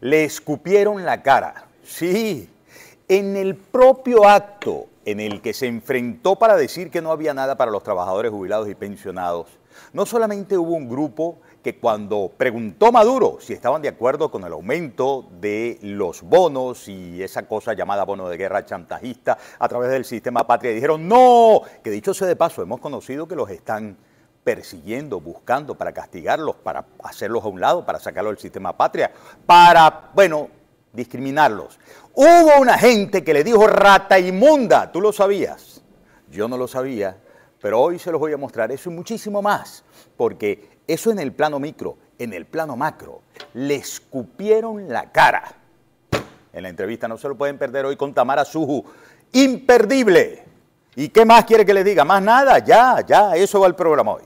Le escupieron la cara. Sí, en el propio acto en el que se enfrentó para decir que no había nada para los trabajadores jubilados y pensionados, no solamente hubo un grupo que cuando preguntó Maduro si estaban de acuerdo con el aumento de los bonos y esa cosa llamada bono de guerra chantajista a través del sistema patria, dijeron no, que dicho sea de paso, hemos conocido que los están persiguiendo, buscando para castigarlos, para hacerlos a un lado, para sacarlos del sistema patria, para, bueno, discriminarlos. Hubo una gente que le dijo rata inmunda, ¿tú lo sabías? Yo no lo sabía, pero hoy se los voy a mostrar eso y muchísimo más, porque eso en el plano micro, en el plano macro, le escupieron la cara. En la entrevista no se lo pueden perder hoy con Tamara Suju. Imperdible. ¿Y qué más quiere que le diga? Más nada, ya, ya, eso va el programa hoy.